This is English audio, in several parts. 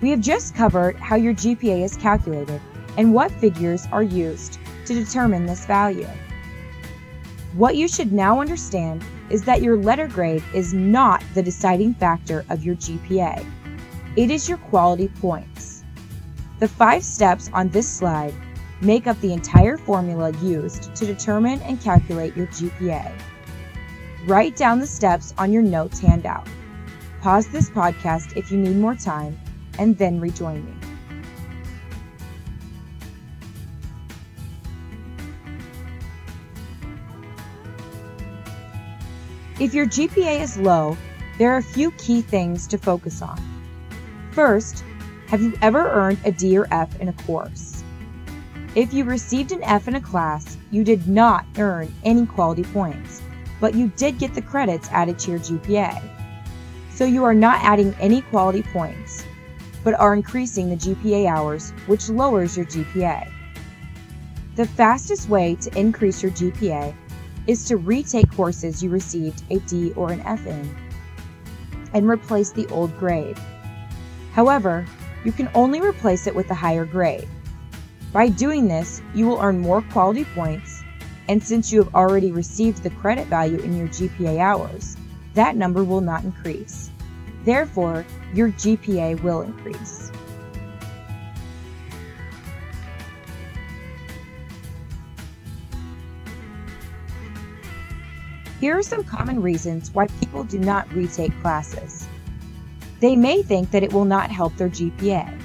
We have just covered how your GPA is calculated and what figures are used to determine this value. What you should now understand is that your letter grade is not the deciding factor of your GPA. It is your quality points. The five steps on this slide make up the entire formula used to determine and calculate your GPA. Write down the steps on your notes handout. Pause this podcast if you need more time, and then rejoin me. If your GPA is low, there are a few key things to focus on. First, have you ever earned a D or F in a course? If you received an F in a class, you did not earn any quality points, but you did get the credits added to your GPA. So you are not adding any quality points, but are increasing the GPA hours, which lowers your GPA. The fastest way to increase your GPA is to retake courses you received a D or an F in and replace the old grade. However, you can only replace it with a higher grade. By doing this, you will earn more quality points, and since you have already received the credit value in your GPA hours, that number will not increase. Therefore, your GPA will increase. Here are some common reasons why people do not retake classes. They may think that it will not help their GPA.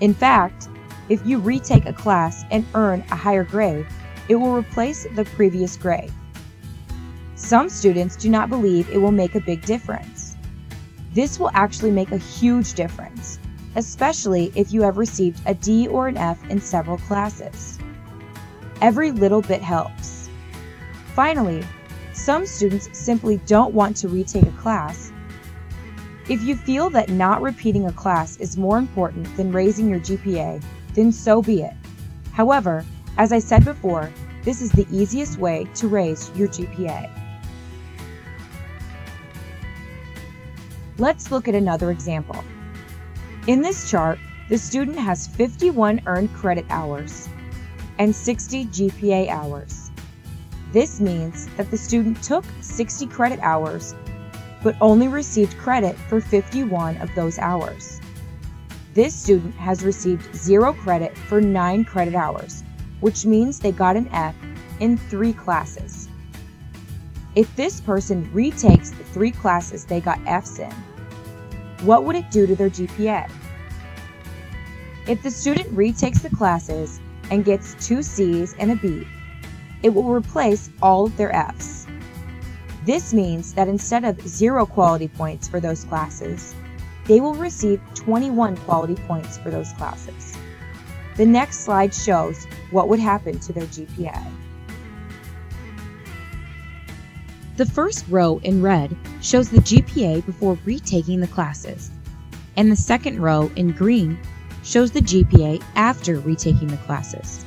In fact, if you retake a class and earn a higher grade, it will replace the previous grade. Some students do not believe it will make a big difference. This will actually make a huge difference, especially if you have received a D or an F in several classes. Every little bit helps. Finally, some students simply don't want to retake a class. If you feel that not repeating a class is more important than raising your GPA, then so be it. However, as I said before, this is the easiest way to raise your GPA. Let's look at another example. In this chart, the student has 51 earned credit hours and 60 GPA hours. This means that the student took 60 credit hours, but only received credit for 51 of those hours. This student has received zero credit for 9 credit hours, which means they got an F in 3 classes. If this person retakes the 3 classes they got Fs in, what would it do to their GPA? If the student retakes the classes and gets 2 Cs and a B, it will replace all of their Fs. This means that instead of zero quality points for those classes, they will receive 21 quality points for those classes. The next slide shows what would happen to their GPA. The first row in red shows the GPA before retaking the classes, and the second row in green shows the GPA after retaking the classes.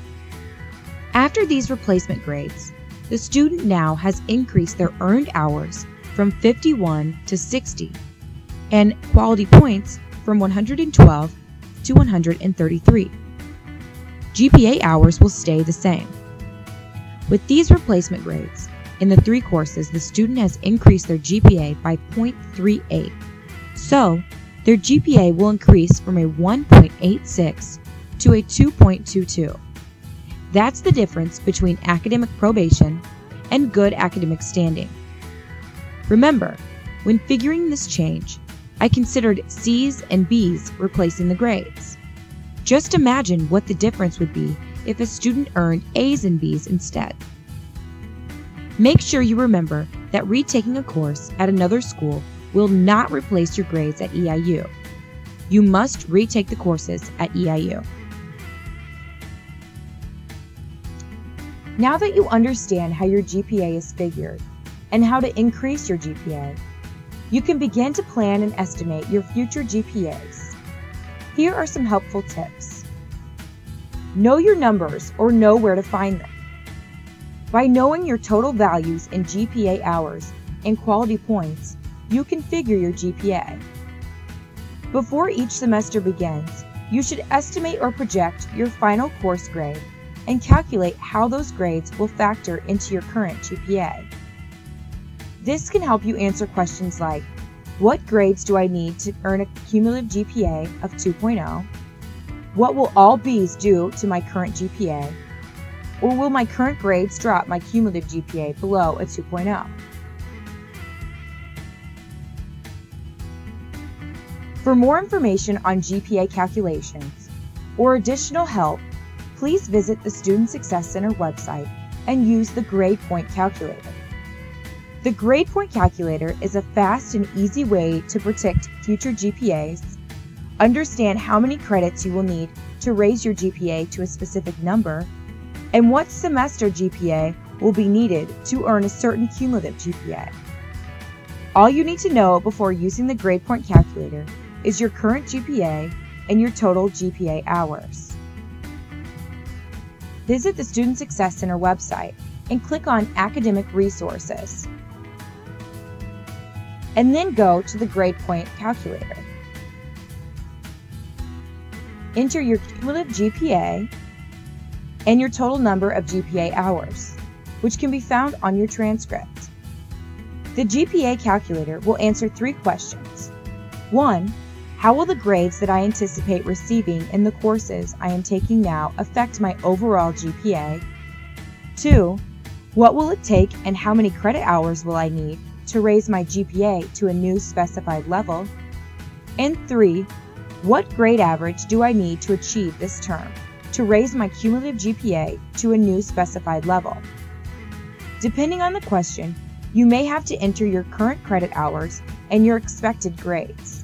After these replacement grades, the student now has increased their earned hours from 51 to 60 and quality points from 112 to 133. GPA hours will stay the same. With these replacement grades, in the three courses, the student has increased their GPA by 0.38. So, their GPA will increase from a 1.86 to a 2.22. That's the difference between academic probation and good academic standing. Remember, when figuring this change, I considered C's and B's replacing the grades. Just imagine what the difference would be if a student earned A's and B's instead. Make sure you remember that retaking a course at another school will not replace your grades at EIU. You must retake the courses at EIU. Now that you understand how your GPA is figured and how to increase your GPA, you can begin to plan and estimate your future GPAs. Here are some helpful tips. Know your numbers or know where to find them. By knowing your total values in GPA hours and quality points, you can figure your GPA. Before each semester begins, you should estimate or project your final course grade and calculate how those grades will factor into your current GPA. This can help you answer questions like What grades do I need to earn a cumulative GPA of 2.0? What will all B's do to my current GPA? Or will my current grades drop my cumulative GPA below a 2.0? For more information on GPA calculations or additional help, please visit the Student Success Center website and use the Grade Point Calculator. The Grade Point Calculator is a fast and easy way to predict future GPAs, understand how many credits you will need to raise your GPA to a specific number, and what semester GPA will be needed to earn a certain cumulative GPA. All you need to know before using the Grade Point Calculator is your current GPA and your total GPA hours. Visit the Student Success Center website and click on Academic Resources. And then go to the Grade Point Calculator. Enter your cumulative GPA and your total number of GPA hours, which can be found on your transcript. The GPA calculator will answer three questions. 1. How will the grades that I anticipate receiving in the courses I am taking now affect my overall GPA? 2. What will it take and how many credit hours will I need to raise my GPA to a new specified level? And 3. What grade average do I need to achieve this term to raise my cumulative GPA to a new specified level? Depending on the question, you may have to enter your current credit hours and your expected grades.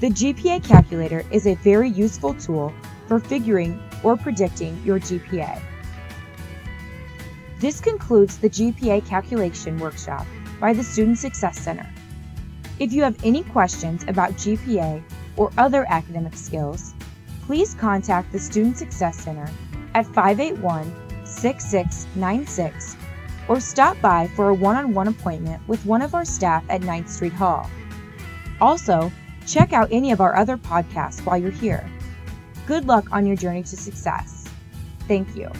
The GPA calculator is a very useful tool for figuring or predicting your GPA. This concludes the GPA calculation workshop by the Student Success Center. If you have any questions about GPA or other academic skills, please contact the Student Success Center at 581 6696 or stop by for a one on one appointment with one of our staff at 9th Street Hall. Also, Check out any of our other podcasts while you're here. Good luck on your journey to success. Thank you.